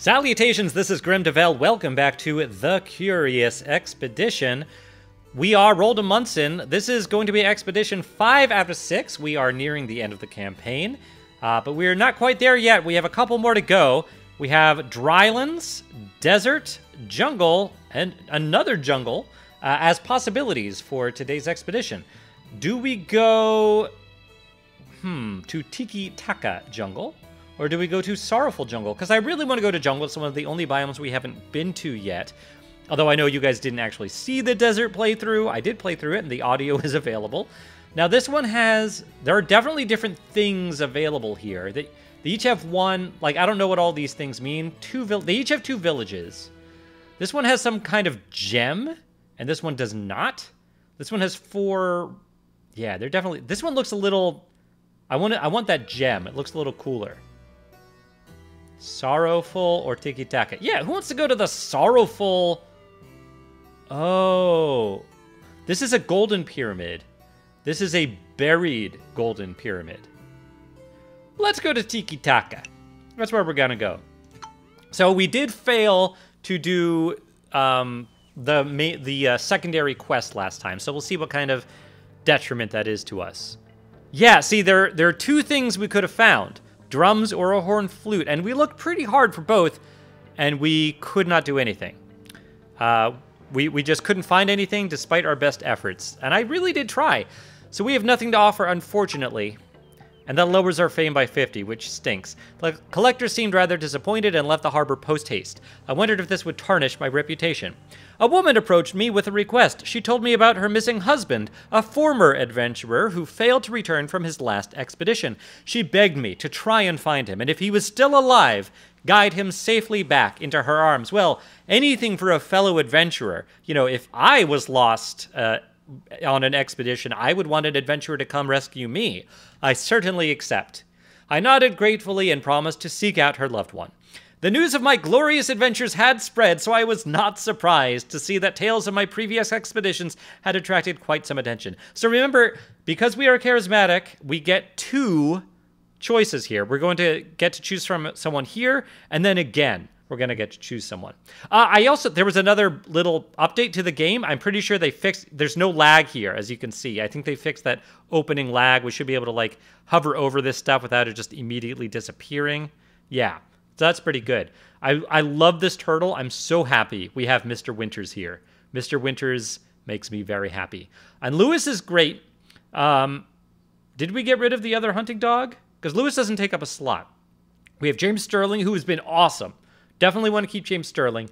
Salutations, this is Gremdavel. Welcome back to The Curious Expedition. We are Roald Amundsen. This is going to be Expedition 5 out of 6. We are nearing the end of the campaign, uh, but we're not quite there yet. We have a couple more to go. We have drylands, desert, jungle, and another jungle uh, as possibilities for today's expedition. Do we go, hmm, to Tiki Taka Jungle? Or do we go to Sorrowful Jungle? Because I really want to go to Jungle. It's one of the only biomes we haven't been to yet. Although I know you guys didn't actually see the desert playthrough. I did play through it, and the audio is available. Now, this one has... There are definitely different things available here. They, they each have one... Like, I don't know what all these things mean. Two They each have two villages. This one has some kind of gem, and this one does not. This one has four... Yeah, they're definitely... This one looks a little... I want, I want that gem. It looks a little cooler. Sorrowful or Tiki Taka? Yeah, who wants to go to the sorrowful? Oh, this is a golden pyramid. This is a buried golden pyramid. Let's go to Tiki Taka. That's where we're gonna go. So we did fail to do um, the the uh, secondary quest last time. So we'll see what kind of detriment that is to us. Yeah, see, there there are two things we could have found drums or a horn flute, and we looked pretty hard for both, and we could not do anything. Uh, we, we just couldn't find anything despite our best efforts, and I really did try. So we have nothing to offer, unfortunately. And that lowers our fame by 50, which stinks. The collector seemed rather disappointed and left the harbor post haste. I wondered if this would tarnish my reputation. A woman approached me with a request. She told me about her missing husband, a former adventurer who failed to return from his last expedition. She begged me to try and find him, and if he was still alive, guide him safely back into her arms. Well, anything for a fellow adventurer. You know, if I was lost uh, on an expedition, I would want an adventurer to come rescue me. I certainly accept. I nodded gratefully and promised to seek out her loved one. The news of my glorious adventures had spread, so I was not surprised to see that tales of my previous expeditions had attracted quite some attention. So remember, because we are charismatic, we get two choices here. We're going to get to choose from someone here, and then again, we're going to get to choose someone. Uh, I also, there was another little update to the game. I'm pretty sure they fixed, there's no lag here, as you can see. I think they fixed that opening lag. We should be able to like hover over this stuff without it just immediately disappearing. Yeah. So that's pretty good. I, I love this turtle. I'm so happy we have Mr. Winters here. Mr. Winters makes me very happy. And Lewis is great. Um, did we get rid of the other hunting dog? Because Lewis doesn't take up a slot. We have James Sterling, who has been awesome. Definitely want to keep James Sterling.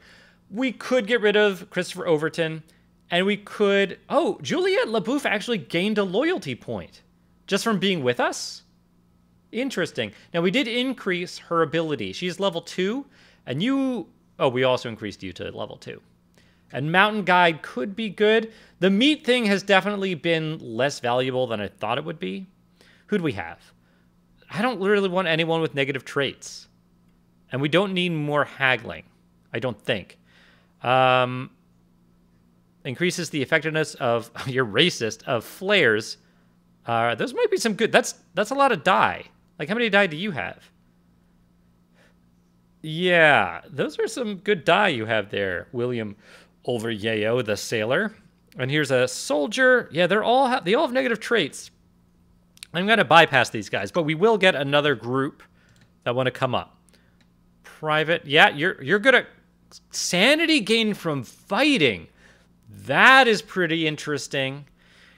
We could get rid of Christopher Overton, and we could. Oh, Juliette LaBouffe actually gained a loyalty point just from being with us. Interesting. Now, we did increase her ability. She's level 2, and you... Oh, we also increased you to level 2. And Mountain Guide could be good. The meat thing has definitely been less valuable than I thought it would be. Who do we have? I don't really want anyone with negative traits. And we don't need more haggling. I don't think. Um, increases the effectiveness of... You're racist. Of flares. Uh, those might be some good... That's, that's a lot of die. Like, how many die do you have? Yeah, those are some good die you have there, William Olver the sailor. And here's a soldier. Yeah, they're all they all have negative traits. I'm gonna bypass these guys, but we will get another group that want to come up. Private, yeah, you're you're good at sanity gain from fighting. That is pretty interesting.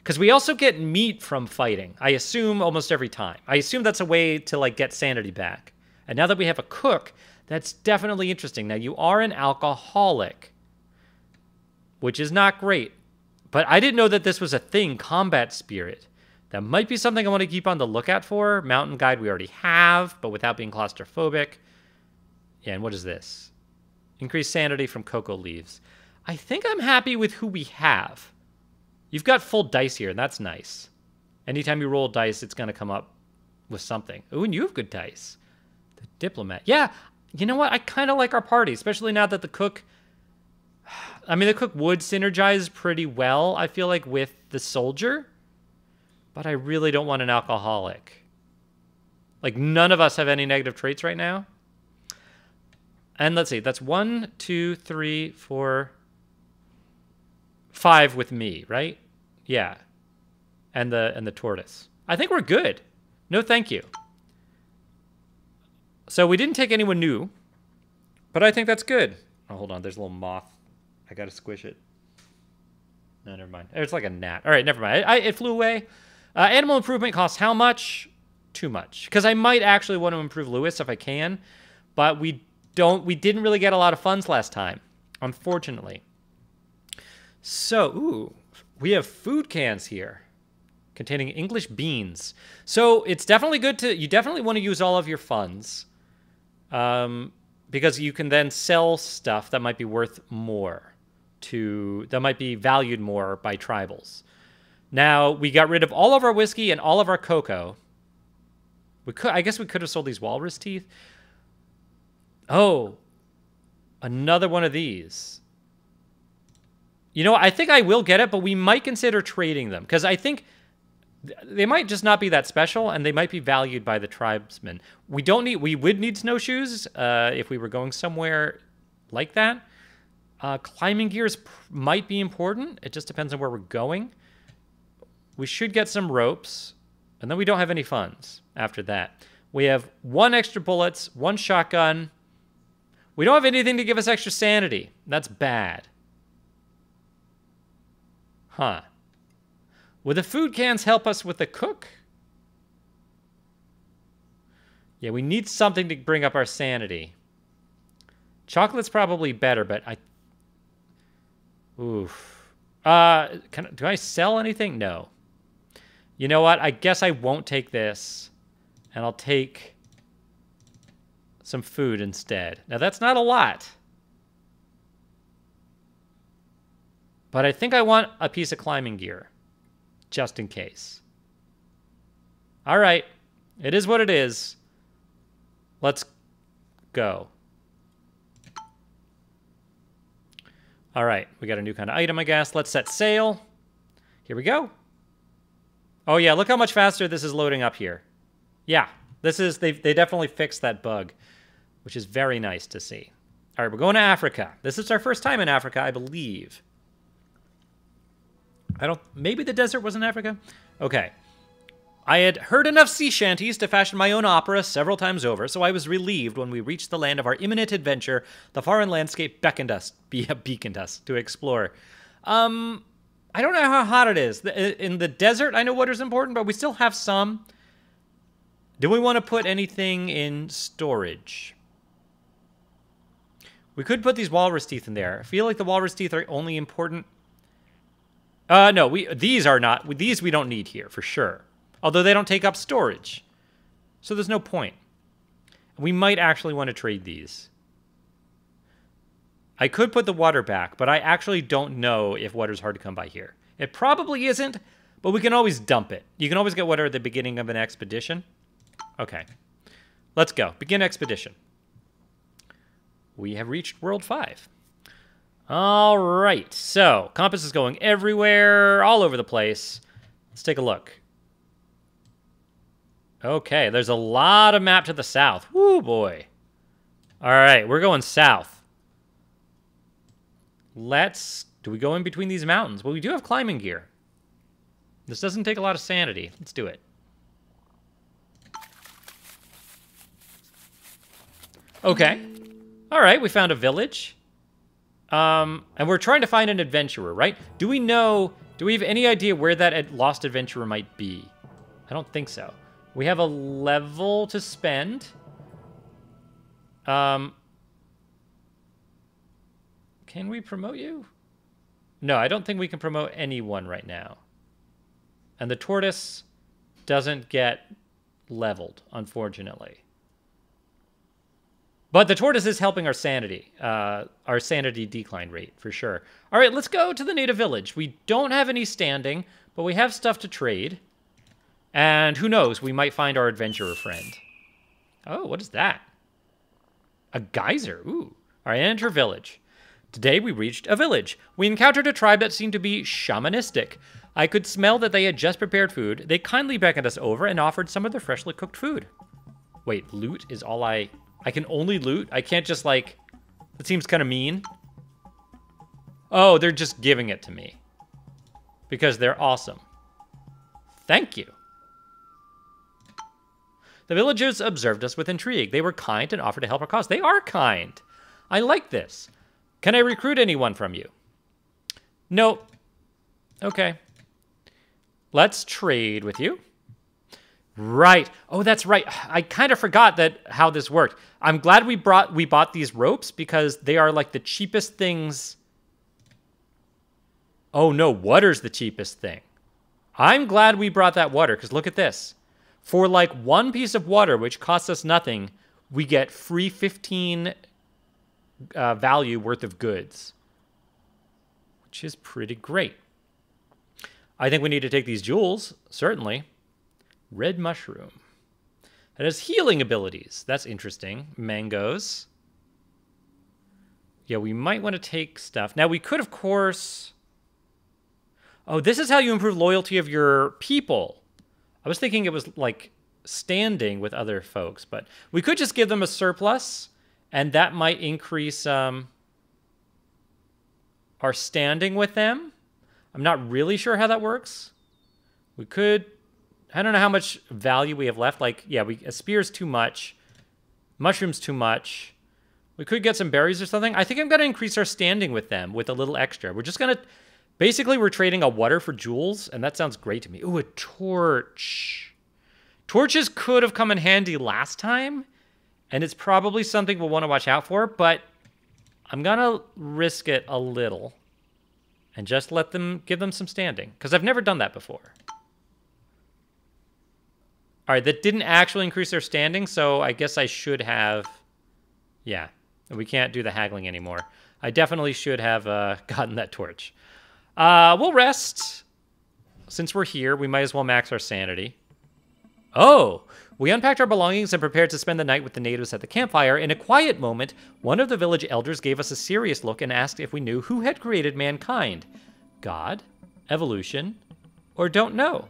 Because we also get meat from fighting, I assume almost every time. I assume that's a way to like get sanity back. And now that we have a cook, that's definitely interesting. Now you are an alcoholic, which is not great. But I didn't know that this was a thing, combat spirit. That might be something I want to keep on the lookout for. Mountain guide we already have, but without being claustrophobic. Yeah, and what is this? Increased sanity from cocoa leaves. I think I'm happy with who we have. You've got full dice here, and that's nice. Anytime you roll dice, it's going to come up with something. Oh, and you have good dice. The diplomat. Yeah, you know what? I kind of like our party, especially now that the cook. I mean, the cook would synergize pretty well, I feel like, with the soldier. But I really don't want an alcoholic. Like, none of us have any negative traits right now. And let's see, that's one, two, three, four, five with me, right? Yeah. And the and the tortoise. I think we're good. No, thank you. So we didn't take anyone new, but I think that's good. Oh, hold on. There's a little moth. I gotta squish it. No, never mind. It's like a gnat. All right, never mind. I, I, it flew away. Uh, animal improvement costs how much? Too much. Because I might actually want to improve Lewis if I can, but we don't. We didn't really get a lot of funds last time, unfortunately. So, ooh, we have food cans here containing English beans. So it's definitely good to. You definitely want to use all of your funds, um, because you can then sell stuff that might be worth more to that might be valued more by tribals. Now we got rid of all of our whiskey and all of our cocoa. We could, I guess, we could have sold these walrus teeth. Oh, another one of these. You know, I think I will get it, but we might consider trading them because I think they might just not be that special, and they might be valued by the tribesmen. We don't need. We would need snowshoes uh, if we were going somewhere like that. Uh, climbing gears might be important. It just depends on where we're going. We should get some ropes, and then we don't have any funds after that. We have one extra bullets, one shotgun. We don't have anything to give us extra sanity. That's bad. Huh. Would the food cans help us with the cook? Yeah, we need something to bring up our sanity. Chocolate's probably better, but I Oof. Uh, can, do I sell anything? No. You know what? I guess I won't take this. And I'll take some food instead. Now, that's not a lot. But I think I want a piece of climbing gear. Just in case. All right. It is what it is. Let's go. All right, we got a new kind of item, I guess. Let's set sail. Here we go. Oh yeah, look how much faster this is loading up here. Yeah, this is, they they definitely fixed that bug, which is very nice to see. All right, we're going to Africa. This is our first time in Africa, I believe. I don't, maybe the desert was in Africa? Okay. I had heard enough sea shanties to fashion my own opera several times over, so I was relieved when we reached the land of our imminent adventure. The foreign landscape beckoned us, be beaconed us to explore. Um, I don't know how hot it is. In the desert, I know water's important, but we still have some. Do we want to put anything in storage? We could put these walrus teeth in there. I feel like the walrus teeth are only important. Uh, no, we these are not. These we don't need here for sure although they don't take up storage. So there's no point. We might actually want to trade these. I could put the water back, but I actually don't know if water's hard to come by here. It probably isn't, but we can always dump it. You can always get water at the beginning of an expedition. Okay. Let's go. Begin expedition. We have reached World 5. All right. So, compass is going everywhere, all over the place. Let's take a look. Okay, there's a lot of map to the south. Woo, boy. All right, we're going south. Let's... Do we go in between these mountains? Well, we do have climbing gear. This doesn't take a lot of sanity. Let's do it. Okay. All right, we found a village. Um, and we're trying to find an adventurer, right? Do we know... Do we have any idea where that lost adventurer might be? I don't think so. We have a level to spend. Um, can we promote you? No, I don't think we can promote anyone right now. And the tortoise doesn't get leveled, unfortunately. But the tortoise is helping our sanity, uh, our sanity decline rate, for sure. All right, let's go to the native village. We don't have any standing, but we have stuff to trade. And who knows, we might find our adventurer friend. Oh, what is that? A geyser. Ooh. All right, enter village. Today we reached a village. We encountered a tribe that seemed to be shamanistic. I could smell that they had just prepared food. They kindly beckoned us over and offered some of their freshly cooked food. Wait, loot is all I... I can only loot? I can't just, like, That seems kind of mean. Oh, they're just giving it to me. Because they're awesome. Thank you. The villagers observed us with intrigue. They were kind and offered to help our cause. They are kind. I like this. Can I recruit anyone from you? Nope. Okay. Let's trade with you. Right. Oh, that's right. I kind of forgot that how this worked. I'm glad we brought we bought these ropes because they are like the cheapest things. Oh no, water's the cheapest thing. I'm glad we brought that water because look at this. For like one piece of water, which costs us nothing, we get free 15 uh, value worth of goods, which is pretty great. I think we need to take these jewels, certainly. Red mushroom. It has healing abilities. That's interesting. Mangoes. Yeah, we might want to take stuff. Now, we could, of course... Oh, this is how you improve loyalty of your people. I was thinking it was like standing with other folks, but we could just give them a surplus, and that might increase um, our standing with them. I'm not really sure how that works. We could I don't know how much value we have left. Like, yeah, we a spear's too much. Mushrooms too much. We could get some berries or something. I think I'm going to increase our standing with them with a little extra. We're just going to... Basically, we're trading a water for jewels, and that sounds great to me. Ooh, a torch. Torches could have come in handy last time, and it's probably something we'll want to watch out for, but I'm going to risk it a little and just let them give them some standing, because I've never done that before. All right, that didn't actually increase their standing, so I guess I should have... Yeah, we can't do the haggling anymore. I definitely should have uh, gotten that torch. Uh, we'll rest. Since we're here, we might as well max our sanity. Oh! We unpacked our belongings and prepared to spend the night with the natives at the campfire. In a quiet moment, one of the village elders gave us a serious look and asked if we knew who had created mankind. God? Evolution? Or don't know?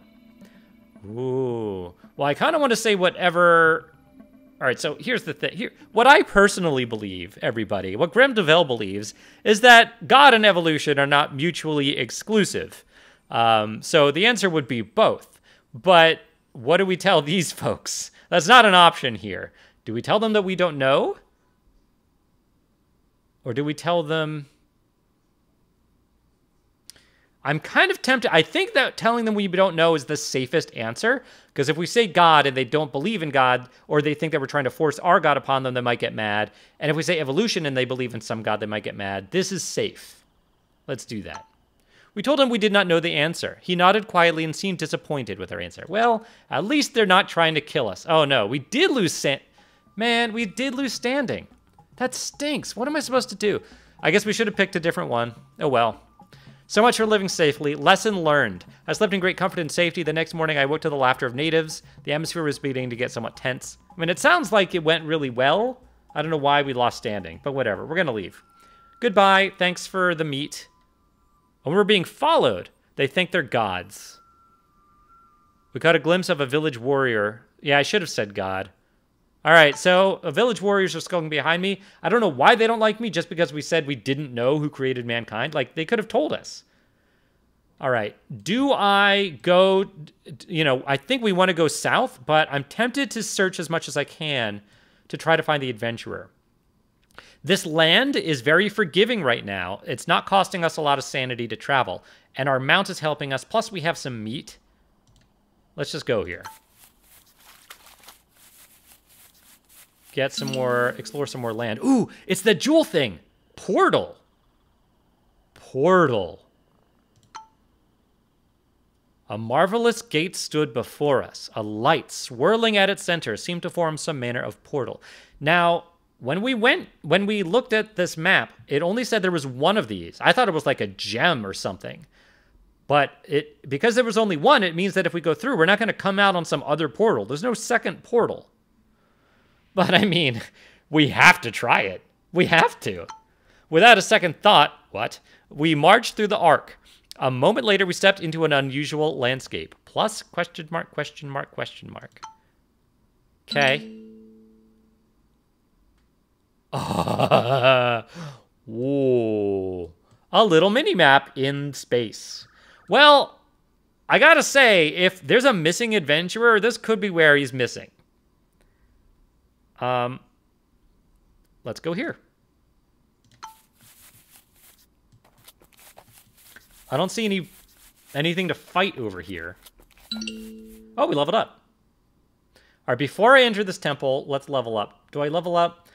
Ooh. Well, I kind of want to say whatever. All right, so here's the thing. Here, what I personally believe, everybody, what Gremdavel believes, is that God and evolution are not mutually exclusive. Um, so the answer would be both. But what do we tell these folks? That's not an option here. Do we tell them that we don't know? Or do we tell them I'm kind of tempted. I think that telling them we don't know is the safest answer because if we say God and they don't believe in God or they think that we're trying to force our God upon them, they might get mad. And if we say evolution and they believe in some God, they might get mad. This is safe. Let's do that. We told him we did not know the answer. He nodded quietly and seemed disappointed with our answer. Well, at least they're not trying to kill us. Oh no, we did lose stand. Man, we did lose standing. That stinks. What am I supposed to do? I guess we should have picked a different one. Oh well. So much for living safely. Lesson learned. I slept in great comfort and safety. The next morning, I woke to the laughter of natives. The atmosphere was beginning to get somewhat tense. I mean, it sounds like it went really well. I don't know why we lost standing, but whatever. We're going to leave. Goodbye. Thanks for the meat. And we're being followed. They think they're gods. We caught a glimpse of a village warrior. Yeah, I should have said God. All right, so uh, village warriors are skulking behind me. I don't know why they don't like me just because we said we didn't know who created mankind. Like, they could have told us. All right, do I go, you know, I think we want to go south, but I'm tempted to search as much as I can to try to find the adventurer. This land is very forgiving right now. It's not costing us a lot of sanity to travel, and our mount is helping us. Plus, we have some meat. Let's just go here. Get some more, explore some more land. Ooh, it's the jewel thing. Portal. Portal. A marvelous gate stood before us. A light swirling at its center seemed to form some manner of portal. Now, when we went, when we looked at this map, it only said there was one of these. I thought it was like a gem or something. But it because there was only one, it means that if we go through, we're not going to come out on some other portal. There's no second portal. But I mean, we have to try it. We have to. Without a second thought, what? We marched through the arc. A moment later, we stepped into an unusual landscape. Plus, question mark, question mark, question mark. Okay. a little mini map in space. Well, I gotta say, if there's a missing adventurer, this could be where he's missing. Um, let's go here. I don't see any anything to fight over here. Oh, we leveled up. All right, before I enter this temple, let's level up. Do I level up?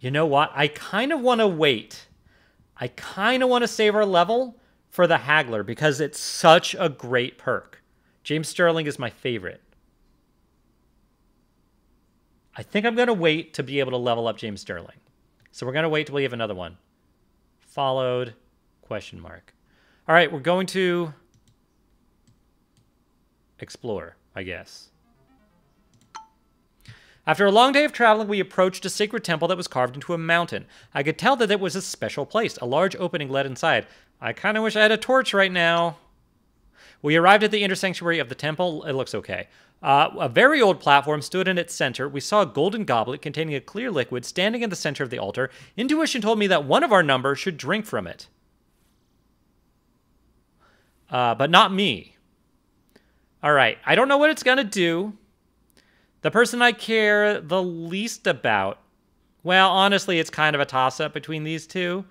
You know what? I kind of want to wait. I kind of want to save our level for the Haggler because it's such a great perk. James Sterling is my favorite. I think I'm going to wait to be able to level up James Sterling. So we're going to wait till we have another one. Followed, question mark. All right, we're going to explore, I guess. After a long day of traveling, we approached a sacred temple that was carved into a mountain. I could tell that it was a special place. A large opening led inside. I kind of wish I had a torch right now. We arrived at the inner sanctuary of the temple. It looks okay. Uh, a very old platform stood in its center. We saw a golden goblet containing a clear liquid standing in the center of the altar. Intuition told me that one of our number should drink from it. Uh, but not me. All right. I don't know what it's going to do. The person I care the least about. Well, honestly, it's kind of a toss up between these two.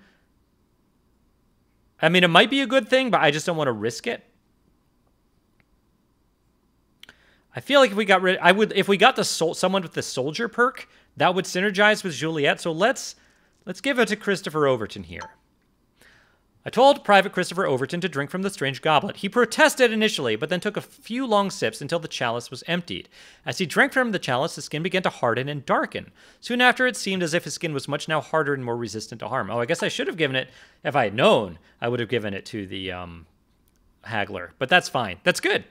I mean, it might be a good thing, but I just don't want to risk it. I feel like if we got rid, I would if we got the sol- someone with the soldier perk, that would synergize with Juliet. So let's let's give it to Christopher Overton here. I told Private Christopher Overton to drink from the strange goblet. He protested initially, but then took a few long sips until the chalice was emptied. As he drank from the chalice, his skin began to harden and darken. Soon after, it seemed as if his skin was much now harder and more resistant to harm. Oh, I guess I should have given it, if I had known, I would have given it to the um, haggler. But that's fine. That's good.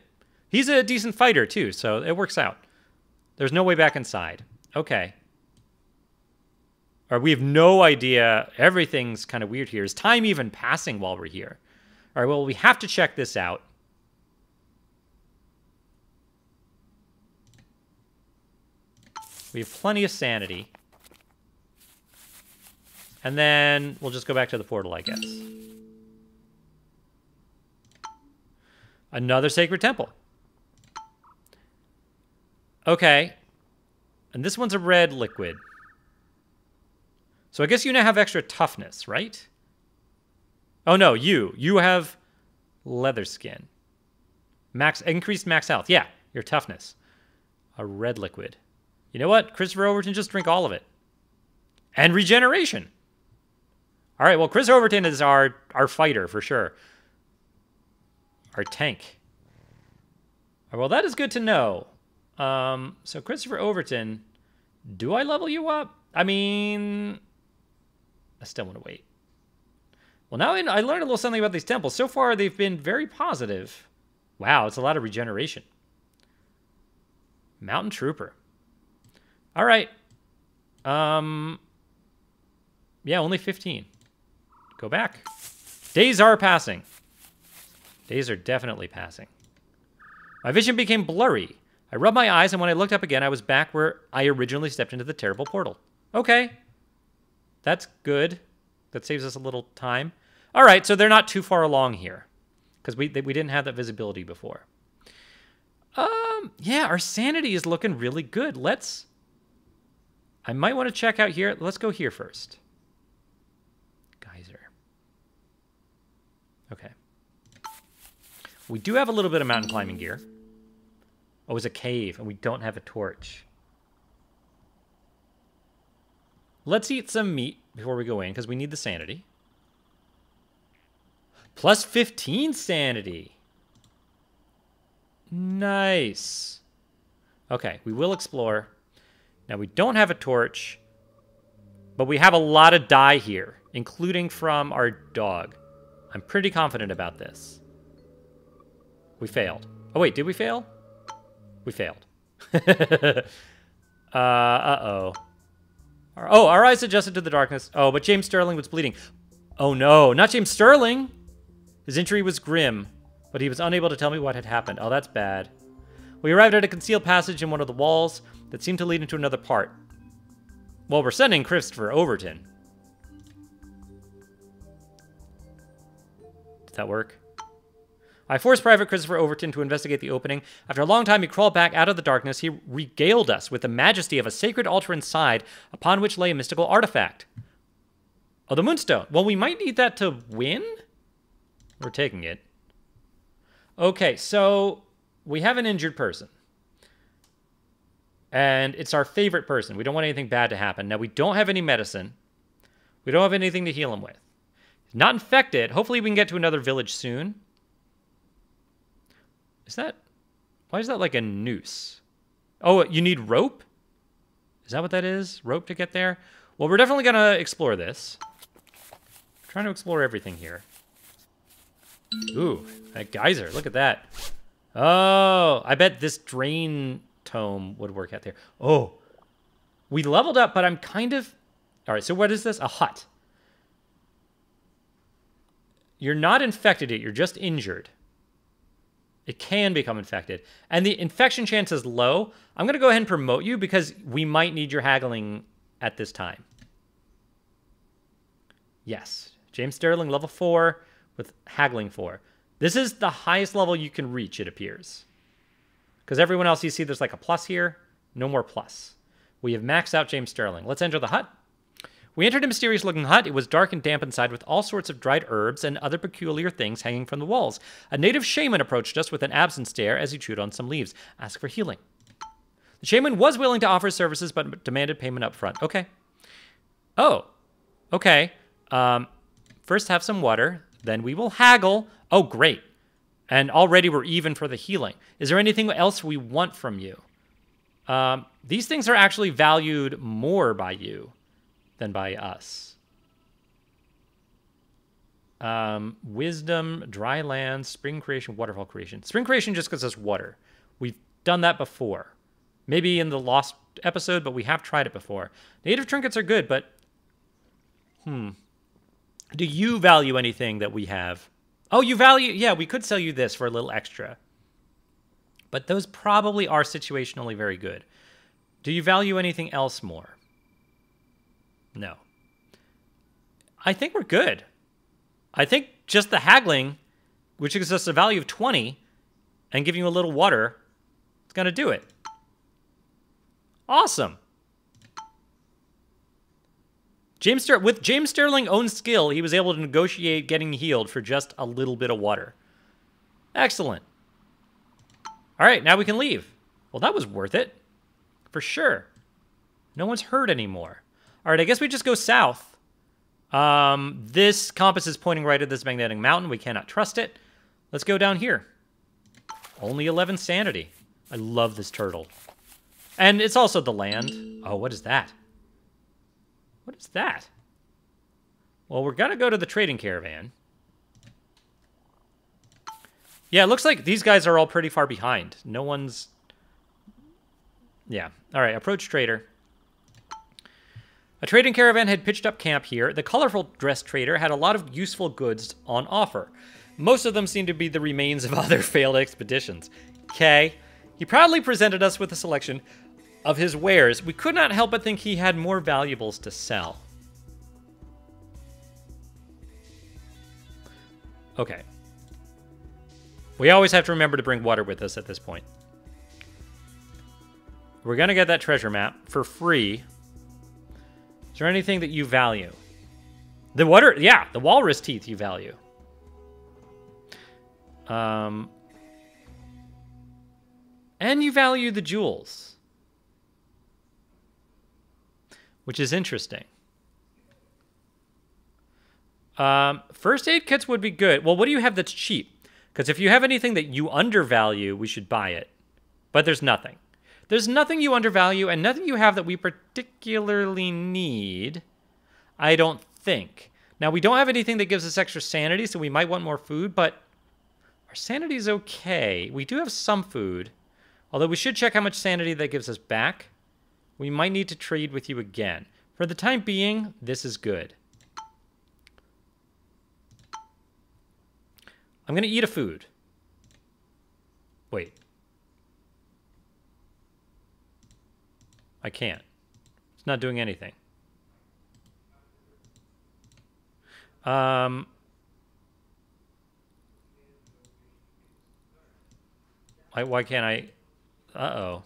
He's a decent fighter too, so it works out. There's no way back inside. Okay. Or we have no idea. Everything's kind of weird here. Is time even passing while we're here? All right, well, we have to check this out. We have plenty of sanity. And then we'll just go back to the portal, I guess. Another sacred temple. Okay. And this one's a red liquid. So I guess you now have extra toughness, right? Oh no, you. You have leather skin. Max increased max health. Yeah, your toughness. A red liquid. You know what? Christopher Overton just drink all of it. And regeneration. All right, well, Chris Overton is our our fighter for sure. Our tank. Well, that is good to know. Um, so Christopher Overton, do I level you up? I mean, I still want to wait. Well, now I learned a little something about these temples. So far, they've been very positive. Wow, it's a lot of regeneration. Mountain Trooper. All right. Um, yeah, only 15. Go back. Days are passing. Days are definitely passing. My vision became blurry. I rubbed my eyes, and when I looked up again, I was back where I originally stepped into the terrible portal. Okay. That's good. That saves us a little time. All right, so they're not too far along here because we, we didn't have that visibility before. Um, yeah, our sanity is looking really good. Let's, I might want to check out here. Let's go here first. Geyser. Okay. We do have a little bit of mountain climbing gear. Oh, was a cave, and we don't have a torch. Let's eat some meat before we go in, because we need the sanity. Plus 15 sanity. Nice. Okay, we will explore. Now, we don't have a torch, but we have a lot of die here, including from our dog. I'm pretty confident about this. We failed. Oh, wait, did we fail? We failed. uh, uh-oh. Oh, our eyes adjusted to the darkness. Oh, but James Sterling was bleeding. Oh no, not James Sterling! His injury was grim, but he was unable to tell me what had happened. Oh, that's bad. We arrived at a concealed passage in one of the walls that seemed to lead into another part. Well, we're sending Christopher Overton. Does that work? I forced Private Christopher Overton to investigate the opening. After a long time, he crawled back out of the darkness. He regaled us with the majesty of a sacred altar inside, upon which lay a mystical artifact. Oh, the Moonstone. Well, we might need that to win? We're taking it. Okay, so we have an injured person. And it's our favorite person. We don't want anything bad to happen. Now, we don't have any medicine. We don't have anything to heal him with. Not infected. Hopefully, we can get to another village soon. Is that... Why is that like a noose? Oh, you need rope? Is that what that is? Rope to get there? Well, we're definitely to explore this. I'm trying to explore everything here. Ooh, that geyser. Look at that. Oh, I bet this drain tome would work out there. Oh, we leveled up, but I'm kind of... All right, so what is this? A hut. You're not infected yet. You're just injured. It can become infected. And the infection chance is low. I'm going to go ahead and promote you because we might need your haggling at this time. Yes. James Sterling, level 4 with haggling 4. This is the highest level you can reach, it appears. Because everyone else, you see there's like a plus here. No more plus. We have maxed out James Sterling. Let's enter the hut. We entered a mysterious looking hut. It was dark and damp inside with all sorts of dried herbs and other peculiar things hanging from the walls. A native shaman approached us with an absent stare as he chewed on some leaves. Ask for healing. The shaman was willing to offer services but demanded payment up front. Okay. Oh, okay. Um, first have some water, then we will haggle. Oh, great. And already we're even for the healing. Is there anything else we want from you? Um, these things are actually valued more by you than by us. Um, wisdom, dry land, spring creation, waterfall creation. Spring creation just gives us water. We've done that before. Maybe in the lost episode, but we have tried it before. Native trinkets are good, but hmm. Do you value anything that we have? Oh, you value yeah, we could sell you this for a little extra. But those probably are situationally very good. Do you value anything else more? No. I think we're good. I think just the haggling, which gives us a value of 20, and giving you a little water, it's going to do it. Awesome. James Ster- with James Sterling's own skill, he was able to negotiate getting healed for just a little bit of water. Excellent. All right, now we can leave. Well, that was worth it. For sure. No one's hurt anymore. All right, I guess we just go south. Um, this compass is pointing right at this magnetic mountain. We cannot trust it. Let's go down here. Only 11 sanity. I love this turtle. And it's also the land. Oh, what is that? What is that? Well, we're to go to the trading caravan. Yeah, it looks like these guys are all pretty far behind. No one's... Yeah. All right, approach trader. A trading caravan had pitched up camp here. The colorful dressed trader had a lot of useful goods on offer. Most of them seemed to be the remains of other failed expeditions. Okay. He proudly presented us with a selection of his wares. We could not help but think he had more valuables to sell. Okay. We always have to remember to bring water with us at this point. We're going to get that treasure map for free is there anything that you value? The water, yeah, the walrus teeth you value. Um, and you value the jewels, which is interesting. Um, first aid kits would be good. Well, what do you have that's cheap? Because if you have anything that you undervalue, we should buy it. But there's nothing. There's nothing you undervalue and nothing you have that we particularly need. I don't think. Now, we don't have anything that gives us extra sanity, so we might want more food, but our sanity is okay. We do have some food, although we should check how much sanity that gives us back. We might need to trade with you again. For the time being, this is good. I'm going to eat a food. Wait. I can't. It's not doing anything. Um, Why? why can't I? Uh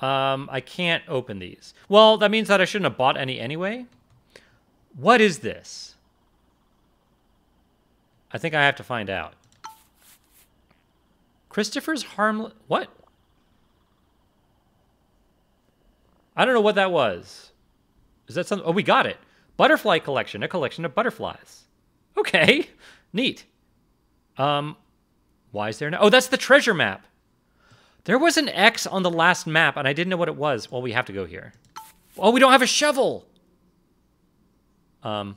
oh. Um, I can't open these. Well, that means that I shouldn't have bought any anyway. What is this? I think I have to find out. Christopher's harmless. What? I don't know what that was. Is that something? Oh, we got it. Butterfly collection, a collection of butterflies. Okay, neat. Um, why is there no? Oh, that's the treasure map. There was an X on the last map, and I didn't know what it was. Well, we have to go here. Oh, we don't have a shovel. Um,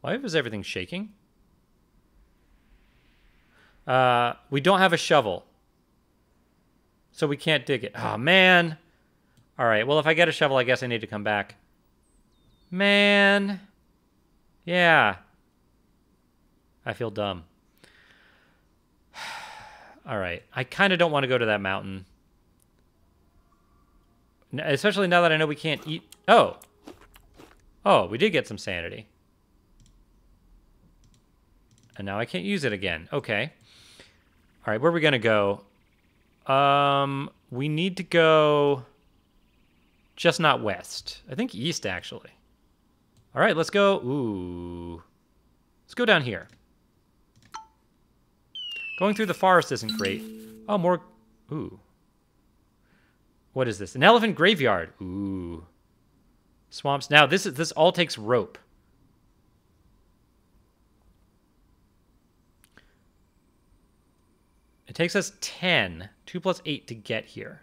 why was everything shaking? Uh, we don't have a shovel. So we can't dig it. Oh, man. All right, well, if I get a shovel, I guess I need to come back. Man. Yeah. I feel dumb. All right. I kind of don't want to go to that mountain. Especially now that I know we can't eat. Oh. Oh, we did get some sanity. And now I can't use it again. Okay. All right, where are we going to go? Um, we need to go just not west. I think east, actually. All right, let's go. Ooh. Let's go down here. Going through the forest isn't great. Oh, more... Ooh. What is this? An elephant graveyard. Ooh. Swamps. Now, this is this all takes rope. It takes us 10, 2 plus 8 to get here.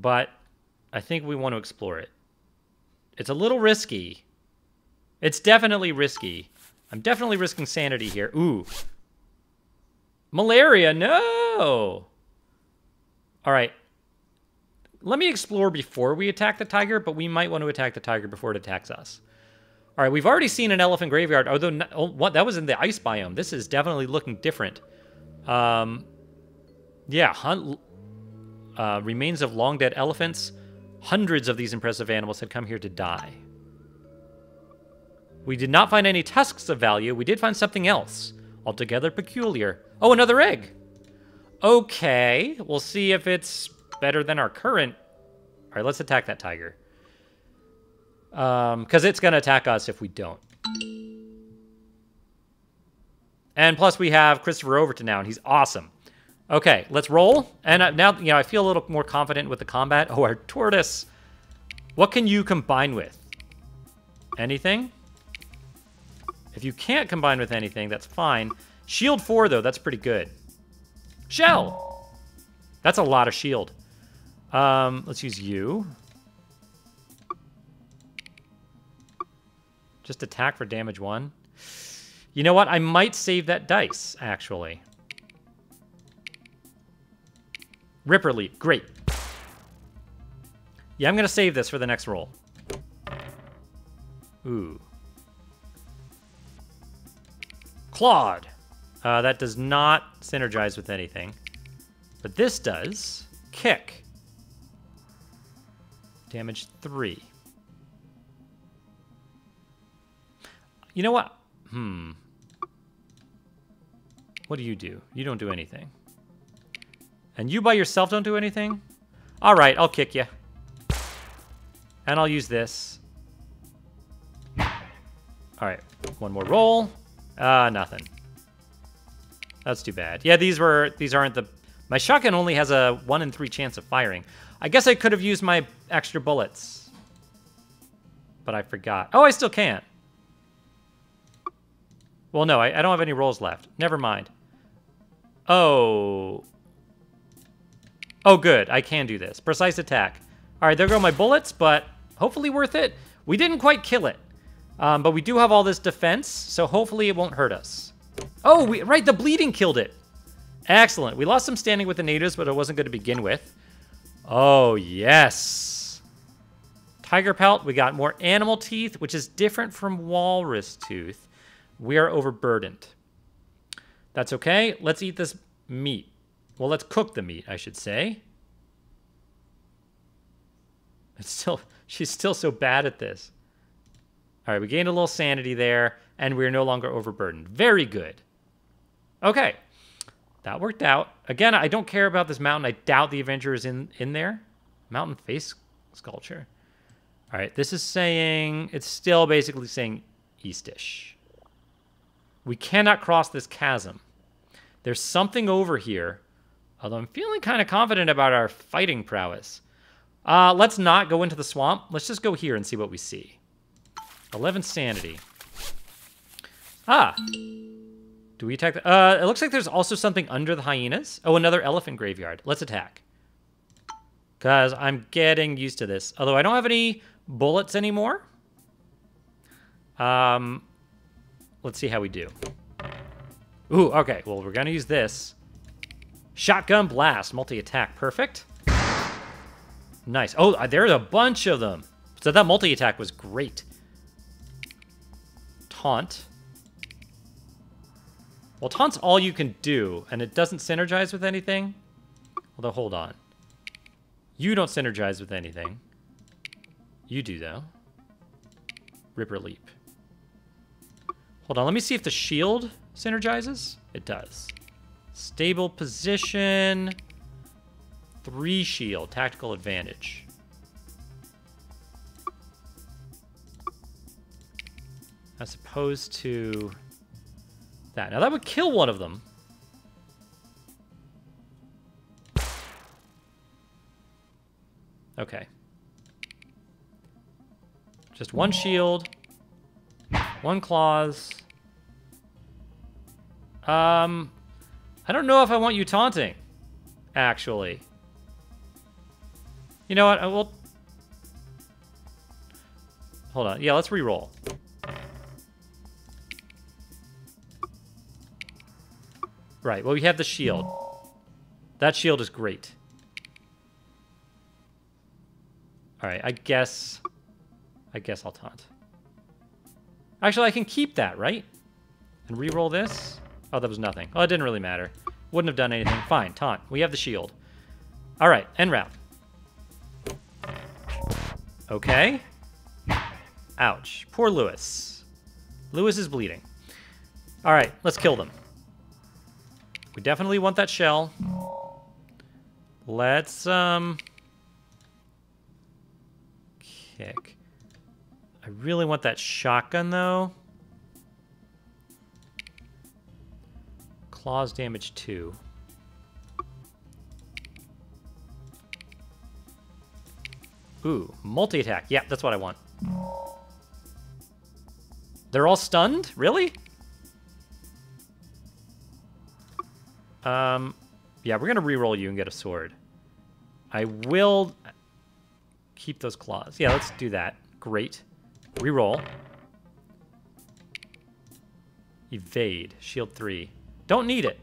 But I think we want to explore it. It's a little risky. It's definitely risky. I'm definitely risking sanity here. Ooh. Malaria, no! All right. Let me explore before we attack the tiger, but we might want to attack the tiger before it attacks us. All right, we've already seen an elephant graveyard, although oh, what, that was in the ice biome. This is definitely looking different. Um, yeah, hunt, uh, remains of long dead elephants. Hundreds of these impressive animals had come here to die. We did not find any tusks of value. We did find something else, altogether peculiar. Oh, another egg. Okay, we'll see if it's better than our current. All right, let's attack that tiger. Um, because it's going to attack us if we don't. And plus, we have Christopher Overton now, and he's awesome. Okay, let's roll. And uh, now, you know, I feel a little more confident with the combat. Oh, our tortoise. What can you combine with? Anything? If you can't combine with anything, that's fine. Shield 4, though, that's pretty good. Shell! That's a lot of shield. Um, let's use you. Just attack for damage 1. You know what? I might save that dice, actually. Ripper Leap, great. Yeah, I'm going to save this for the next roll. Ooh. Claude. Uh, that does not synergize with anything. But this does. Kick. Damage 3. You know what? Hmm. What do you do? You don't do anything. And you by yourself don't do anything? All right, I'll kick you. And I'll use this. All right, one more roll. Uh, nothing. That's too bad. Yeah, these were these aren't the. My shotgun only has a one in three chance of firing. I guess I could have used my extra bullets, but I forgot. Oh, I still can't. Well, no, I, I don't have any rolls left. Never mind. Oh, Oh, good. I can do this. Precise attack. All right, there go my bullets, but hopefully worth it. We didn't quite kill it, um, but we do have all this defense, so hopefully it won't hurt us. Oh, we, right, the bleeding killed it. Excellent. We lost some standing with the natives, but it wasn't good to begin with. Oh, yes. Tiger pelt. We got more animal teeth, which is different from walrus tooth. We are overburdened. That's okay. Let's eat this meat. Well, let's cook the meat, I should say. It's still, she's still so bad at this. All right, we gained a little sanity there, and we're no longer overburdened. Very good. Okay, that worked out. Again, I don't care about this mountain. I doubt the Avenger is in, in there. Mountain face sculpture. All right, this is saying, it's still basically saying eastish. We cannot cross this chasm. There's something over here, although I'm feeling kind of confident about our fighting prowess. Uh, let's not go into the swamp. Let's just go here and see what we see. 11 sanity. Ah. Do we attack. Uh, it looks like there's also something under the hyenas. Oh, another elephant graveyard. Let's attack. Because I'm getting used to this. Although I don't have any bullets anymore. Um, let's see how we do. Ooh, okay. Well, we're going to use this. Shotgun blast, multi-attack. Perfect. Nice. Oh, uh, there's a bunch of them. So that multi-attack was great. Taunt. Well, taunt's all you can do, and it doesn't synergize with anything. Although, hold on. You don't synergize with anything. You do, though. Ripper Leap. Hold on, let me see if the shield synergizes. It does. Stable position. Three shield, tactical advantage. As opposed to that. Now that would kill one of them. Okay. Just one shield. One claws. Um, I don't know if I want you taunting, actually. You know what? I will... Hold on. Yeah, let's re-roll. Right, well, we have the shield. That shield is great. Alright, I guess... I guess I'll taunt. Actually, I can keep that, right? And re-roll this? Oh, that was nothing. Oh, it didn't really matter. Wouldn't have done anything. Fine, taunt. We have the shield. Alright, end round. Okay. Ouch. Poor Lewis. Lewis is bleeding. All right, let's kill them. We definitely want that shell. Let's, um... Kick. I really want that shotgun, though. Claws damage 2. Ooh, multi-attack. Yeah, that's what I want. They're all stunned? Really? Um, yeah, we're gonna re-roll you and get a sword. I will keep those claws. Yeah, let's do that. Great. Re-roll. Evade. Shield 3. Don't need it.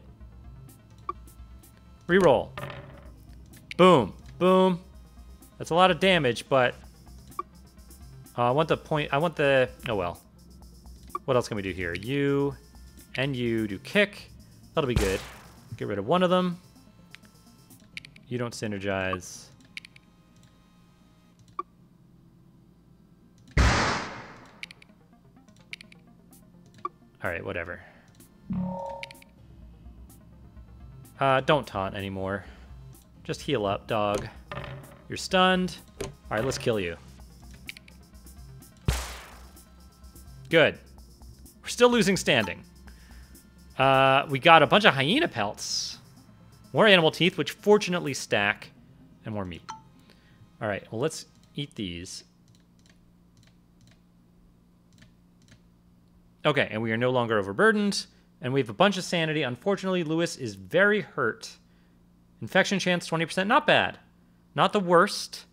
Re-roll. Boom. Boom. That's a lot of damage, but... Uh, I want the point... I want the... Oh, well. What else can we do here? You and you do kick. That'll be good. Get rid of one of them. You don't synergize. Alright, whatever. Uh, don't taunt anymore. Just heal up, dog. You're stunned. All right, let's kill you. Good. We're still losing standing. Uh, we got a bunch of hyena pelts. More animal teeth, which fortunately stack. And more meat. All right, well, let's eat these. Okay, and we are no longer overburdened. And we have a bunch of sanity. Unfortunately, Lewis is very hurt. Infection chance 20%. Not bad. Not the worst.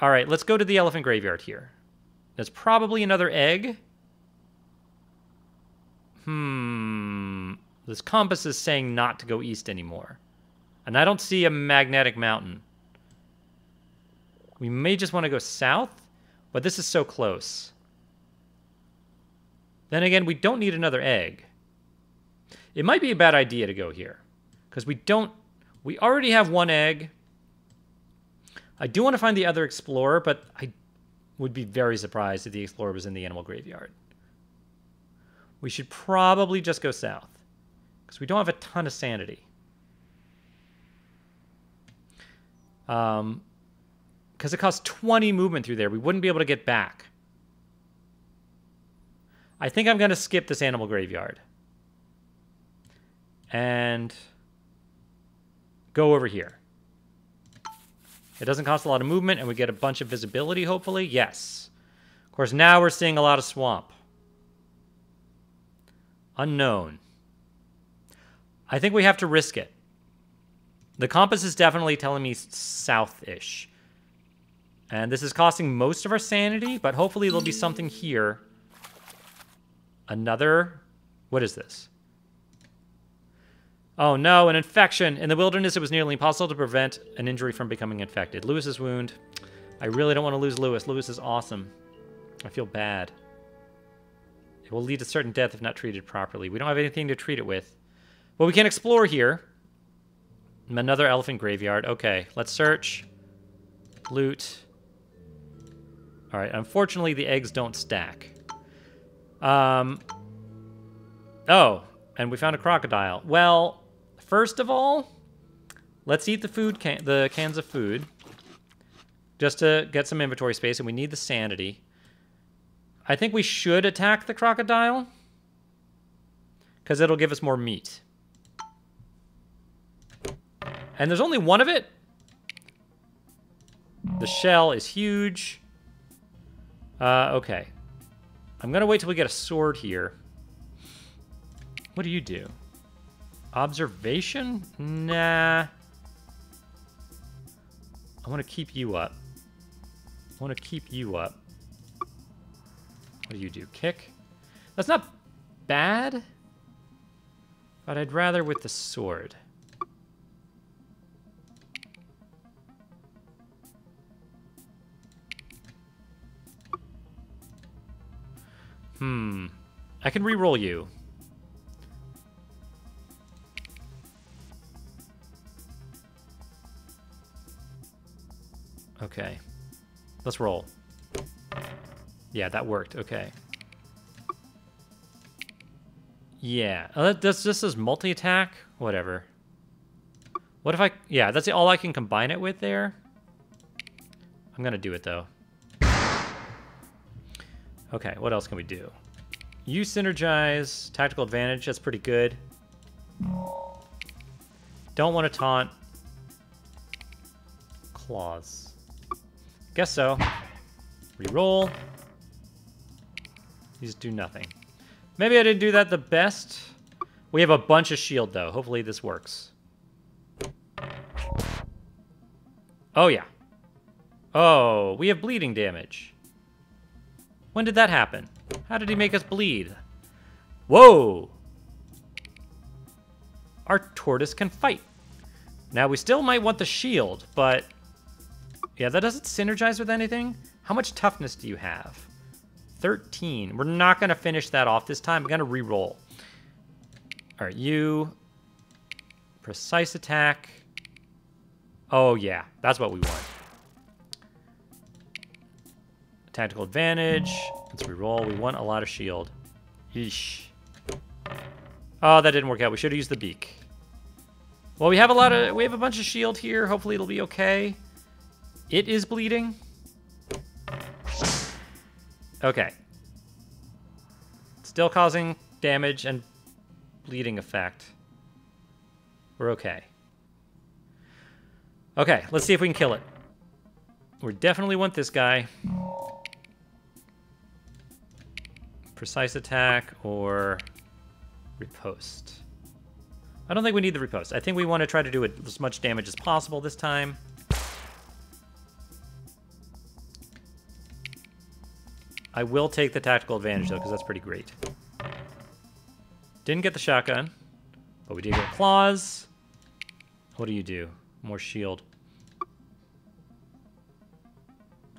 All right, let's go to the elephant graveyard here. That's probably another egg. Hmm. This compass is saying not to go east anymore. And I don't see a magnetic mountain. We may just want to go south, but this is so close. Then again, we don't need another egg. It might be a bad idea to go here. Because we don't... We already have one egg. I do want to find the other explorer, but I would be very surprised if the Explorer was in the animal graveyard. We should probably just go south. Because we don't have a ton of sanity. Um, because it costs 20 movement through there. We wouldn't be able to get back. I think I'm going to skip this animal graveyard. And go over here. It doesn't cost a lot of movement, and we get a bunch of visibility, hopefully. Yes. Of course, now we're seeing a lot of swamp. Unknown. I think we have to risk it. The compass is definitely telling me south-ish. And this is costing most of our sanity, but hopefully there'll be something here. Another... What is this? Oh no, an infection. In the wilderness, it was nearly impossible to prevent an injury from becoming infected. Lewis's wound. I really don't want to lose Lewis. Lewis is awesome. I feel bad. It will lead to certain death if not treated properly. We don't have anything to treat it with. Well, we can explore here. Another elephant graveyard. Okay, let's search. Loot. All right, unfortunately, the eggs don't stack. Um. Oh, and we found a crocodile. Well, First of all, let's eat the food can the cans of food just to get some inventory space, and we need the sanity. I think we should attack the crocodile because it'll give us more meat. And there's only one of it. The shell is huge. Uh, okay. I'm going to wait till we get a sword here. What do you do? Observation? Nah. I want to keep you up. I want to keep you up. What do you do? Kick? That's not bad. But I'd rather with the sword. Hmm. I can re-roll you. Okay. Let's roll. Yeah, that worked. Okay. Yeah. Oh, that, just as multi-attack? Whatever. What if I... Yeah, that's all I can combine it with there. I'm going to do it, though. Okay, what else can we do? You synergize. Tactical advantage. That's pretty good. Don't want to taunt. Claws. Guess so. Reroll. These do nothing. Maybe I didn't do that the best. We have a bunch of shield, though. Hopefully this works. Oh, yeah. Oh, we have bleeding damage. When did that happen? How did he make us bleed? Whoa! Our tortoise can fight. Now, we still might want the shield, but yeah, that doesn't synergize with anything. How much toughness do you have? 13. We're not going to finish that off this time. I'm going to re-roll. All right, you. Precise attack. Oh, yeah. That's what we want. Tactical advantage. Let's re-roll. We want a lot of shield. Yeesh. Oh, that didn't work out. We should have used the beak. Well, we have a lot of... We have a bunch of shield here. Hopefully it'll be okay. It is bleeding. Okay. Still causing damage and bleeding effect. We're okay. Okay, let's see if we can kill it. We definitely want this guy. Precise attack or riposte. I don't think we need the riposte. I think we want to try to do as much damage as possible this time. I will take the tactical advantage, though, because that's pretty great. Didn't get the shotgun, but we did get claws. What do you do? More shield.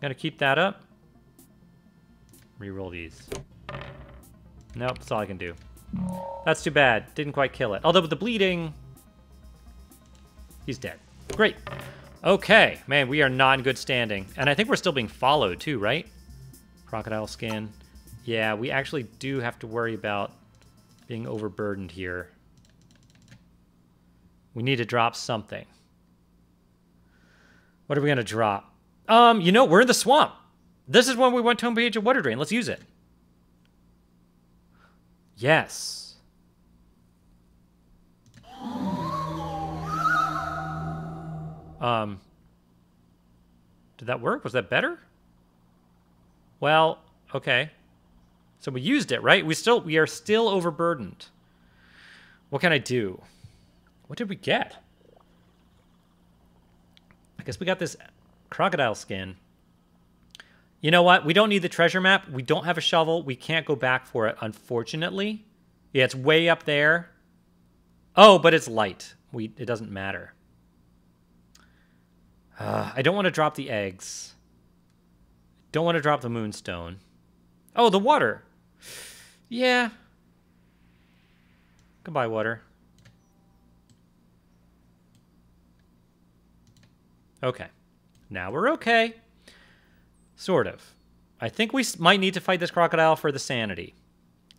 Gotta keep that up. Reroll these. Nope, that's all I can do. That's too bad. Didn't quite kill it. Although with the bleeding, he's dead. Great. Okay, man, we are not in good standing. And I think we're still being followed too, right? Crocodile skin. Yeah, we actually do have to worry about being overburdened here. We need to drop something. What are we going to drop? Um, you know, we're in the swamp. This is when we went to engage a water drain. Let's use it. Yes. Um, did that work? Was that better? Well, okay. So we used it, right? We still we are still overburdened. What can I do? What did we get? I guess we got this crocodile skin. You know what? We don't need the treasure map. We don't have a shovel. We can't go back for it, unfortunately. Yeah, it's way up there. Oh, but it's light. We it doesn't matter. Uh, I don't want to drop the eggs. Don't want to drop the moonstone. Oh, the water. Yeah. Goodbye, water. Okay. Now we're okay. Sort of. I think we might need to fight this crocodile for the sanity.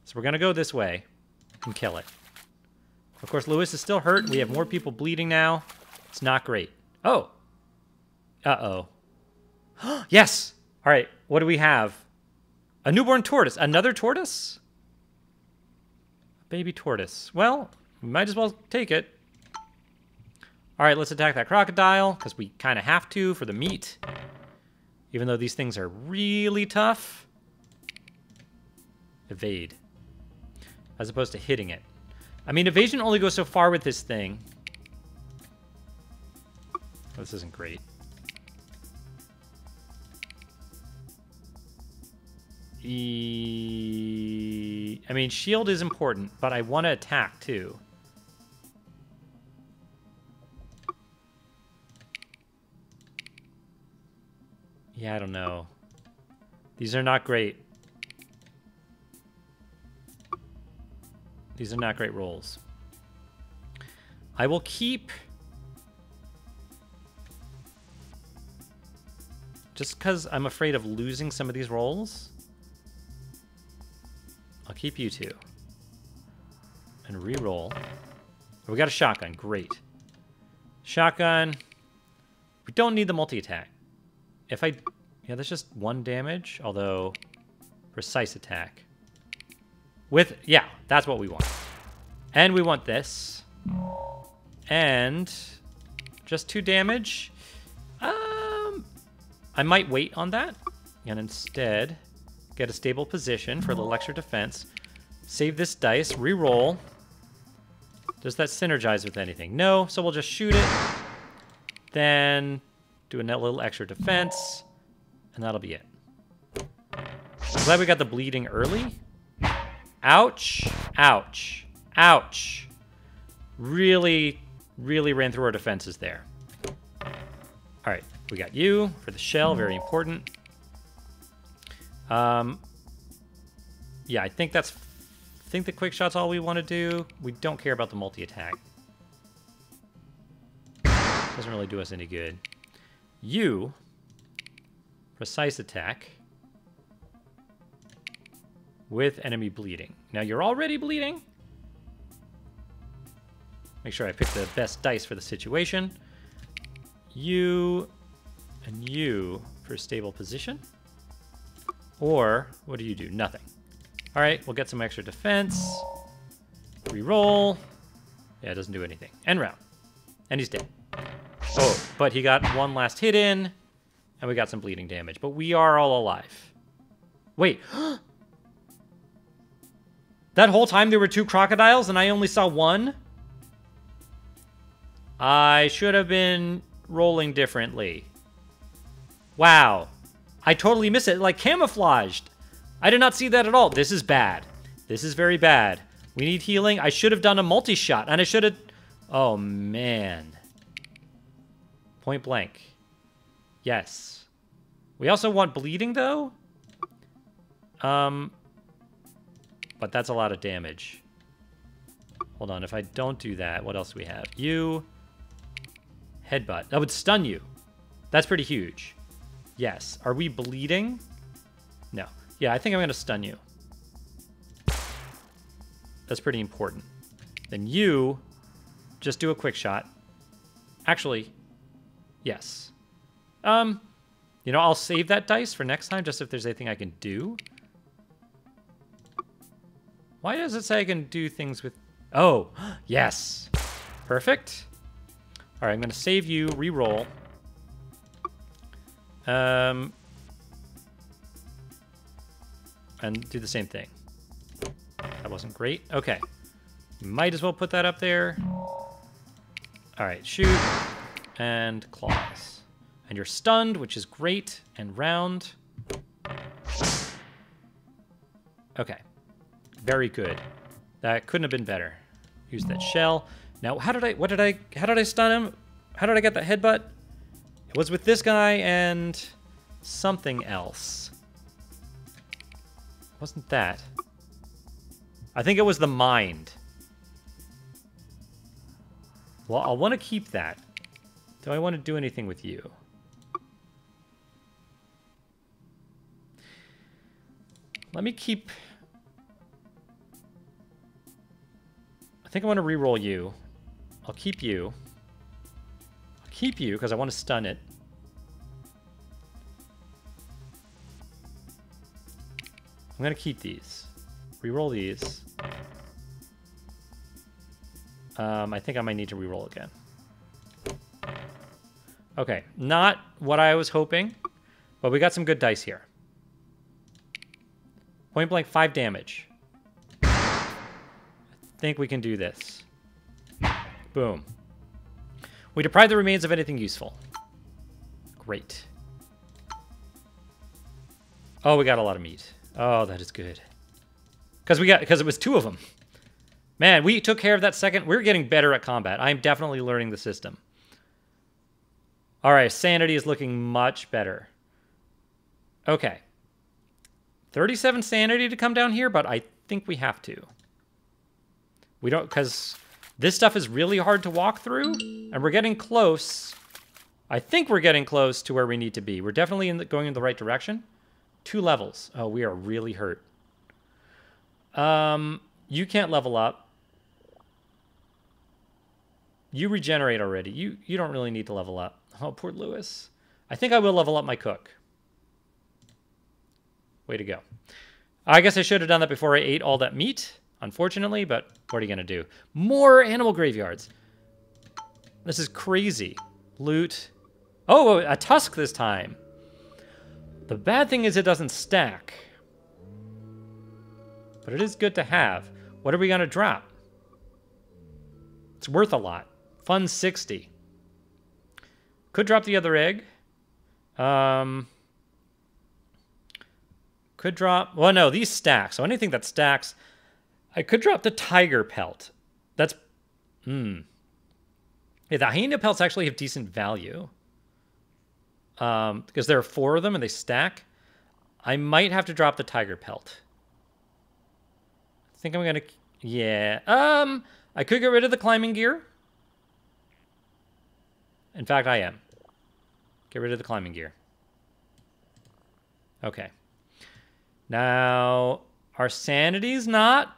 So we're going to go this way and kill it. Of course, Lewis is still hurt. We have more people bleeding now. It's not great. Oh. Uh-oh. yes! All right, what do we have? A newborn tortoise. Another tortoise? A baby tortoise. Well, we might as well take it. All right, let's attack that crocodile, because we kind of have to for the meat. Even though these things are really tough. Evade. As opposed to hitting it. I mean, evasion only goes so far with this thing. This isn't great. I mean, shield is important, but I want to attack too. Yeah, I don't know. These are not great. These are not great rolls. I will keep... Just because I'm afraid of losing some of these rolls, I'll keep you two. And re-roll. We got a shotgun. Great. Shotgun. We don't need the multi-attack. If I... Yeah, that's just one damage, although... Precise attack. With... Yeah, that's what we want. And we want this. And... Just two damage. Um... I might wait on that. And instead... Get a stable position for a little extra defense. Save this dice. Reroll. Does that synergize with anything? No, so we'll just shoot it. Then do a little extra defense, and that'll be it. I'm glad we got the bleeding early. Ouch. Ouch. Ouch. Really, really ran through our defenses there. All right, we got you for the shell, very important. Um, yeah, I think that's, I think the quick shot's all we want to do. We don't care about the multi-attack. Doesn't really do us any good. You, precise attack, with enemy bleeding. Now you're already bleeding. Make sure I pick the best dice for the situation. You and you for stable position. Or what do you do? Nothing. All right, we'll get some extra defense. Reroll. Yeah, it doesn't do anything. End round. And he's dead. Oh, but he got one last hit in, and we got some bleeding damage. But we are all alive. Wait. that whole time there were two crocodiles, and I only saw one? I should have been rolling differently. Wow. I totally miss it. Like, camouflaged. I did not see that at all. This is bad. This is very bad. We need healing. I should have done a multi-shot, and I should have... Oh, man. Point blank. Yes. We also want bleeding, though. Um, but that's a lot of damage. Hold on, if I don't do that, what else do we have? You, headbutt. That would stun you. That's pretty huge. Yes. Are we bleeding? No. Yeah, I think I'm going to stun you. That's pretty important. Then you just do a quick shot. Actually, yes. Um, you know, I'll save that dice for next time just if there's anything I can do. Why does it say I can do things with... Oh, yes. Perfect. All right, I'm going to save you, re-roll. Um, and do the same thing. That wasn't great. Okay. Might as well put that up there. All right, shoot. And claws. And you're stunned, which is great. And round. Okay. Very good. That couldn't have been better. Use that shell. Now, how did I, what did I, how did I stun him? How did I get that headbutt? It was with this guy and something else. Wasn't that? I think it was the mind. Well, I'll want to keep that. Do I want to do anything with you? Let me keep... I think I want to re-roll you. I'll keep you. Keep you because I want to stun it. I'm going to keep these. Reroll these. Um, I think I might need to reroll again. Okay, not what I was hoping, but we got some good dice here. Point blank, five damage. I think we can do this. Boom. We deprive the remains of anything useful. Great. Oh, we got a lot of meat. Oh, that is good. Because we got because it was two of them. Man, we took care of that second. We're getting better at combat. I'm definitely learning the system. All right, sanity is looking much better. Okay. 37 sanity to come down here, but I think we have to. We don't, because this stuff is really hard to walk through, and we're getting close. I think we're getting close to where we need to be. We're definitely in the, going in the right direction. Two levels. Oh, we are really hurt. Um, you can't level up. You regenerate already. You you don't really need to level up. Oh, poor Lewis. I think I will level up my cook. Way to go. I guess I should have done that before I ate all that meat, unfortunately, but what are you going to do? More animal graveyards. This is crazy. Loot. Oh, a tusk this time. The bad thing is it doesn't stack. But it is good to have. What are we going to drop? It's worth a lot. Fun 60. Could drop the other egg. Um, could drop... Well, no, these stack. So anything that stacks... I could drop the tiger pelt. That's... Hmm. Yeah, the hyena pelts actually have decent value. Um, because there are four of them and they stack. I might have to drop the tiger pelt. I think I'm gonna... Yeah. Um, I could get rid of the climbing gear. In fact, I am. Get rid of the climbing gear. Okay. Now, our sanity's not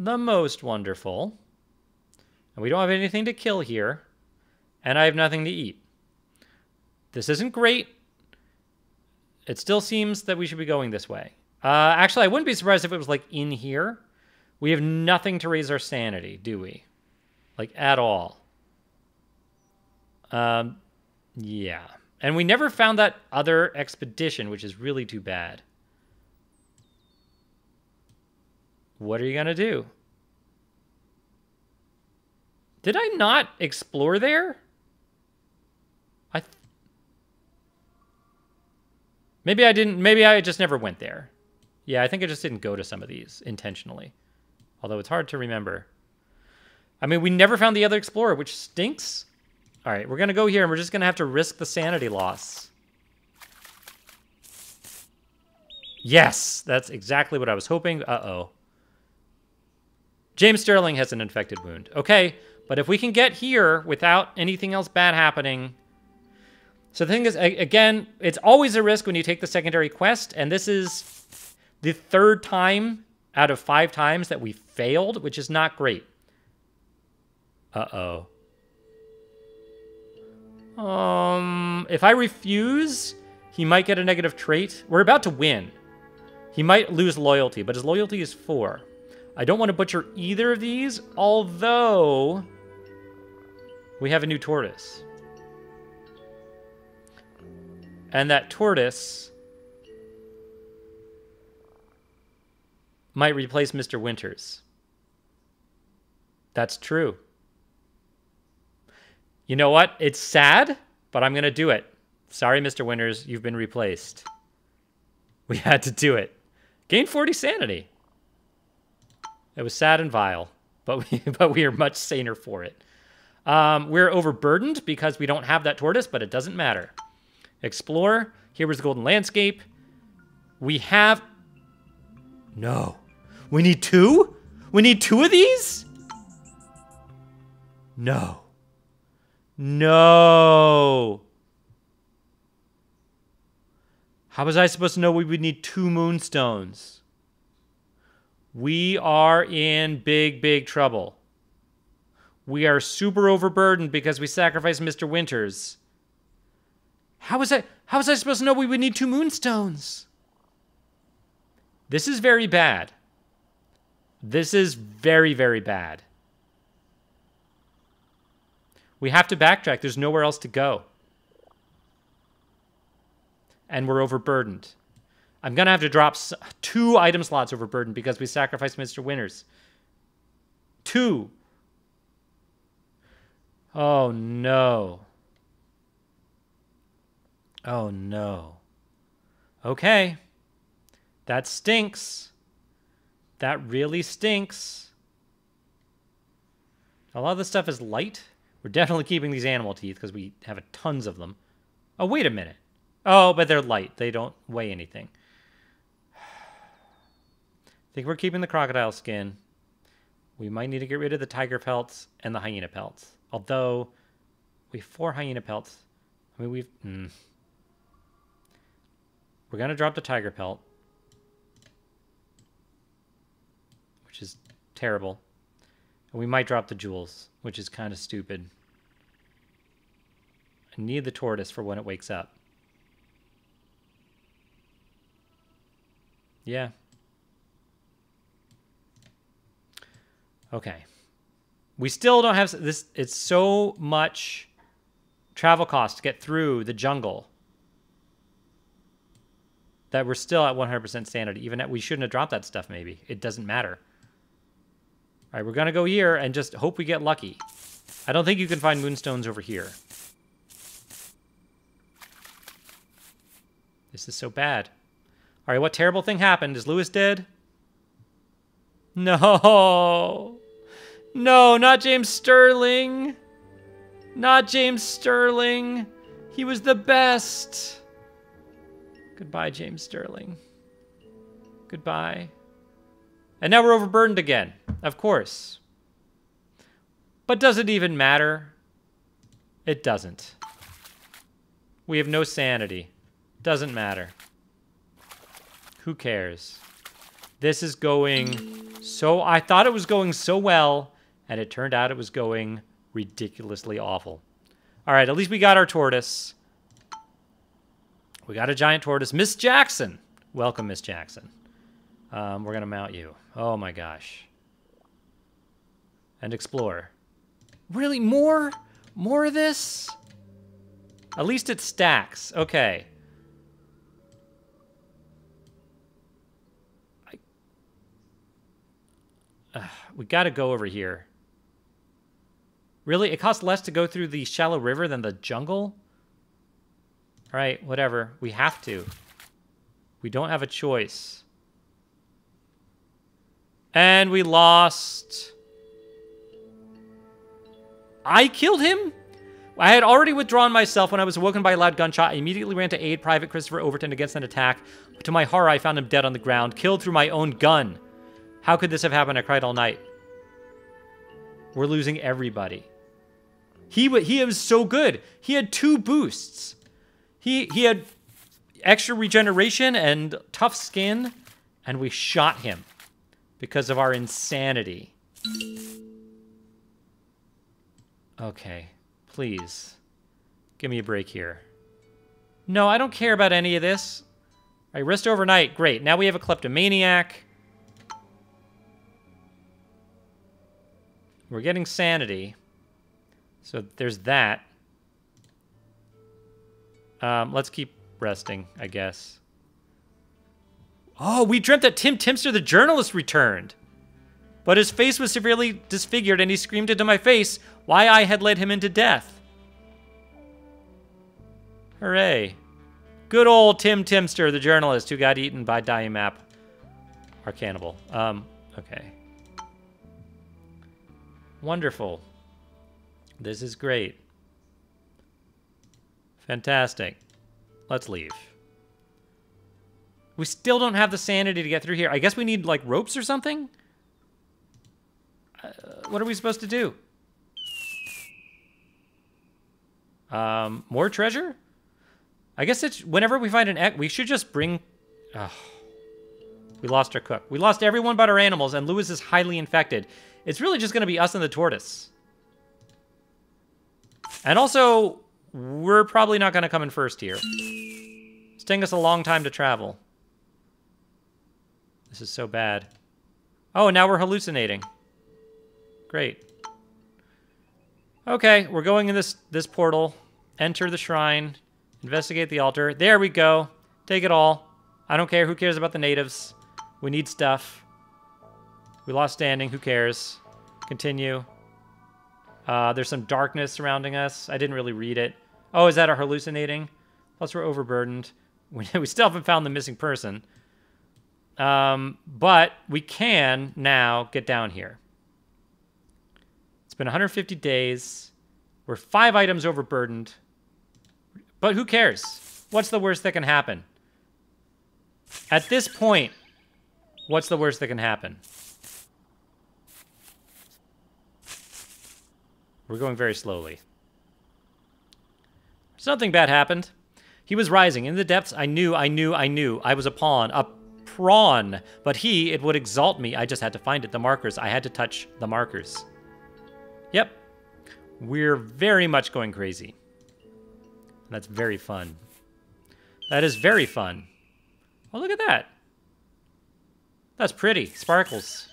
the most wonderful. And we don't have anything to kill here. And I have nothing to eat. This isn't great. It still seems that we should be going this way. Uh, actually, I wouldn't be surprised if it was like in here. We have nothing to raise our sanity, do we? Like at all. Um, yeah. And we never found that other expedition, which is really too bad. What are you going to do? Did I not explore there? I... Th maybe I didn't... Maybe I just never went there. Yeah, I think I just didn't go to some of these intentionally. Although it's hard to remember. I mean, we never found the other explorer, which stinks. All right, we're going to go here, and we're just going to have to risk the sanity loss. Yes, that's exactly what I was hoping. Uh-oh. James Sterling has an infected wound. Okay, but if we can get here without anything else bad happening... So the thing is, again, it's always a risk when you take the secondary quest, and this is... the third time out of five times that we failed, which is not great. Uh-oh. Um, if I refuse, he might get a negative trait. We're about to win. He might lose loyalty, but his loyalty is four. I don't want to butcher either of these, although we have a new tortoise. And that tortoise might replace Mr. Winters. That's true. You know what? It's sad, but I'm going to do it. Sorry, Mr. Winters, you've been replaced. We had to do it. Gain 40 sanity. It was sad and vile, but we, but we are much saner for it. Um, we're overburdened because we don't have that tortoise, but it doesn't matter. Explore. Here was the golden landscape. We have... No. We need two? We need two of these? No. No. How was I supposed to know we would need two moonstones? We are in big, big trouble. We are super overburdened because we sacrificed Mr. Winters. How was I how was I supposed to know we would need two moonstones? This is very bad. This is very, very bad. We have to backtrack. There's nowhere else to go. And we're overburdened. I'm going to have to drop two item slots overburdened because we sacrificed Mr. Winters. Two. Oh, no. Oh, no. Okay. That stinks. That really stinks. A lot of this stuff is light. We're definitely keeping these animal teeth because we have tons of them. Oh, wait a minute. Oh, but they're light. They don't weigh anything. I think we're keeping the crocodile skin. We might need to get rid of the tiger pelts and the hyena pelts. Although, we have four hyena pelts. I mean, we've... Mm. We're going to drop the tiger pelt. Which is terrible. And we might drop the jewels, which is kind of stupid. I need the tortoise for when it wakes up. Yeah. Okay. We still don't have this. It's so much travel cost to get through the jungle that we're still at 100% sanity. Even at, we shouldn't have dropped that stuff, maybe. It doesn't matter. All right, we're going to go here and just hope we get lucky. I don't think you can find moonstones over here. This is so bad. All right, what terrible thing happened? Is Lewis dead? No. No, not James Sterling. Not James Sterling. He was the best. Goodbye, James Sterling. Goodbye. And now we're overburdened again. Of course. But does it even matter? It doesn't. We have no sanity. Doesn't matter. Who cares? This is going so... I thought it was going so well, and it turned out it was going ridiculously awful. All right, at least we got our tortoise. We got a giant tortoise. Miss Jackson. Welcome, Miss Jackson. Um, we're going to mount you. Oh, my gosh. And explore. Really? More? More of this? At least it stacks. Okay. Uh, we got to go over here. Really? It costs less to go through the shallow river than the jungle? All right, whatever. We have to. We don't have a choice. And we lost. I killed him? I had already withdrawn myself when I was awoken by a loud gunshot. I immediately ran to aid Private Christopher Overton against an attack. But to my horror, I found him dead on the ground, killed through my own gun. How could this have happened? I cried all night. We're losing everybody. He he was so good. He had two boosts. He he had extra regeneration and tough skin, and we shot him because of our insanity. Okay, please. Give me a break here. No, I don't care about any of this. All right, rest overnight. Great. Now we have a kleptomaniac. We're getting sanity. So there's that. Um, let's keep resting, I guess. Oh, we dreamt that Tim Timster, the journalist, returned. But his face was severely disfigured, and he screamed into my face why I had led him into death. Hooray. Good old Tim Timster, the journalist who got eaten by Diamap, our cannibal. Um, okay. Wonderful. This is great. Fantastic. Let's leave. We still don't have the sanity to get through here. I guess we need, like, ropes or something? Uh, what are we supposed to do? Um, more treasure? I guess it's whenever we find an egg, we should just bring. We lost our cook. We lost everyone but our animals, and Lewis is highly infected. It's really just going to be us and the tortoise. And also, we're probably not going to come in first here. It's taking us a long time to travel. This is so bad. Oh, now we're hallucinating. Great. Okay, we're going in this this portal. Enter the shrine. Investigate the altar. There we go. Take it all. I don't care. Who cares about the natives? We need stuff. We lost standing. Who cares? Continue. Uh, there's some darkness surrounding us. I didn't really read it. Oh, is that a hallucinating? Plus, we're overburdened. We, we still haven't found the missing person. Um, but we can now get down here. It's been 150 days. We're five items overburdened. But who cares? What's the worst that can happen? At this point, what's the worst that can happen? We're going very slowly. Something bad happened. He was rising. In the depths, I knew, I knew, I knew. I was a pawn, a prawn. But he, it would exalt me. I just had to find it. The markers. I had to touch the markers. Yep. We're very much going crazy. That's very fun. That is very fun. Oh, look at that. That's pretty. Sparkles.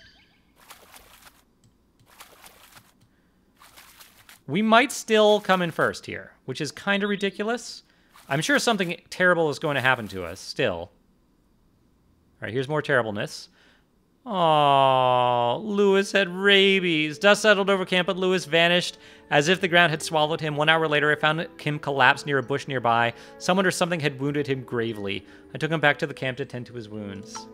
We might still come in first here, which is kind of ridiculous. I'm sure something terrible is going to happen to us still. All right, here's more terribleness. Oh, Lewis had rabies. Dust settled over camp, but Lewis vanished as if the ground had swallowed him. One hour later, I found him collapsed near a bush nearby. Someone or something had wounded him gravely. I took him back to the camp to tend to his wounds.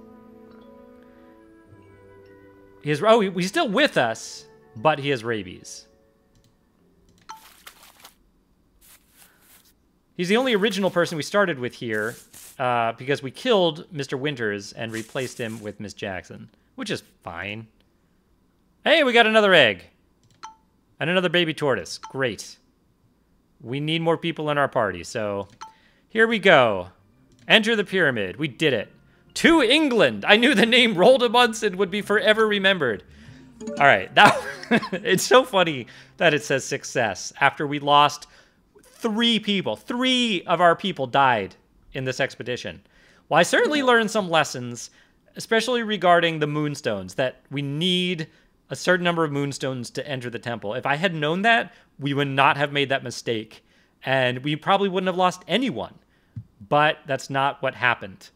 He is, oh, he's still with us, but he has rabies. He's the only original person we started with here uh, because we killed Mr. Winters and replaced him with Miss Jackson which is fine. Hey, we got another egg. And another baby tortoise. Great. We need more people in our party, so here we go. Enter the pyramid. We did it. To England! I knew the name Roald Amundsen would be forever remembered. All right, that it's so funny that it says success after we lost three people. Three of our people died in this expedition. Well, I certainly learned some lessons especially regarding the moonstones, that we need a certain number of moonstones to enter the temple. If I had known that, we would not have made that mistake. And we probably wouldn't have lost anyone. But that's not what happened.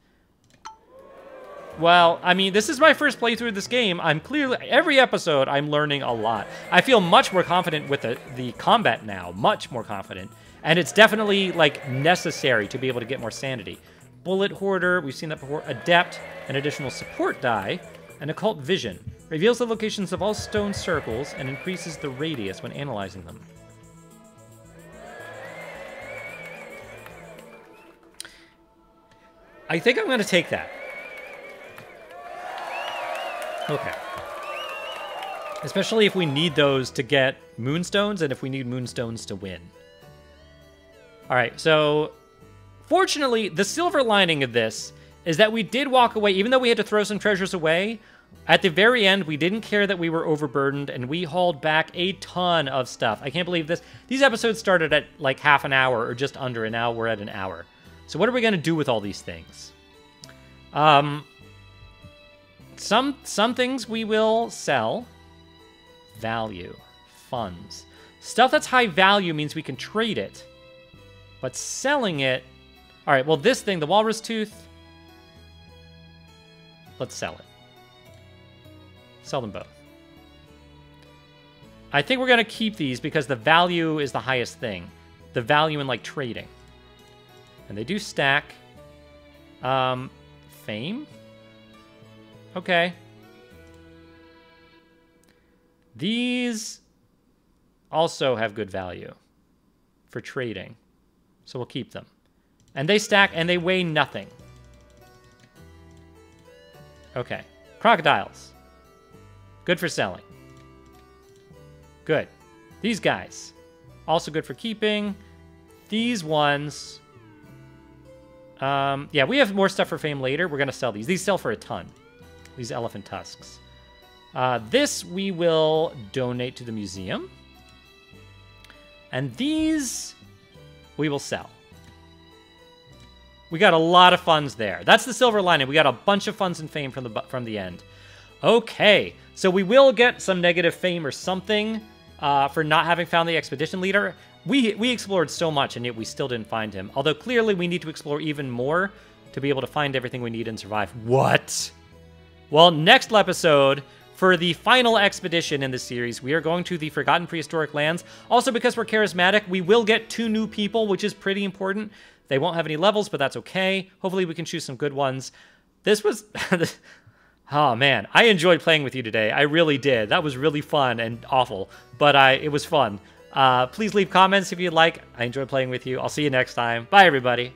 Well, I mean, this is my first playthrough of this game. I'm clearly, every episode, I'm learning a lot. I feel much more confident with the, the combat now, much more confident. And it's definitely, like, necessary to be able to get more sanity. Bullet Hoarder, we've seen that before. Adept, an additional support die. An Occult Vision, reveals the locations of all stone circles and increases the radius when analyzing them. I think I'm going to take that. Okay. Especially if we need those to get moonstones and if we need moonstones to win. All right, so Fortunately, the silver lining of this is that we did walk away, even though we had to throw some treasures away. At the very end, we didn't care that we were overburdened, and we hauled back a ton of stuff. I can't believe this. These episodes started at like half an hour or just under, and now we're at an hour. So what are we going to do with all these things? Um, some some things we will sell. Value, funds, stuff that's high value means we can trade it, but selling it. All right. Well, this thing, the walrus tooth. Let's sell it. Sell them both. I think we're going to keep these because the value is the highest thing. The value in, like, trading. And they do stack. Um, fame? Okay. These also have good value for trading. So we'll keep them. And they stack and they weigh nothing. Okay. Crocodiles. Good for selling. Good. These guys. Also good for keeping. These ones. Um, yeah, we have more stuff for fame later. We're going to sell these. These sell for a ton. These elephant tusks. Uh, this we will donate to the museum. And these we will sell. We got a lot of funds there. That's the silver lining. We got a bunch of funds and fame from the from the end. Okay, so we will get some negative fame or something uh, for not having found the expedition leader. We we explored so much and yet we still didn't find him. Although clearly we need to explore even more to be able to find everything we need and survive. What? Well, next episode for the final expedition in the series, we are going to the Forgotten Prehistoric Lands. Also, because we're charismatic, we will get two new people, which is pretty important. They won't have any levels, but that's okay. Hopefully, we can choose some good ones. This was. oh man, I enjoyed playing with you today. I really did. That was really fun and awful, but I it was fun. Uh, please leave comments if you'd like. I enjoyed playing with you. I'll see you next time. Bye, everybody.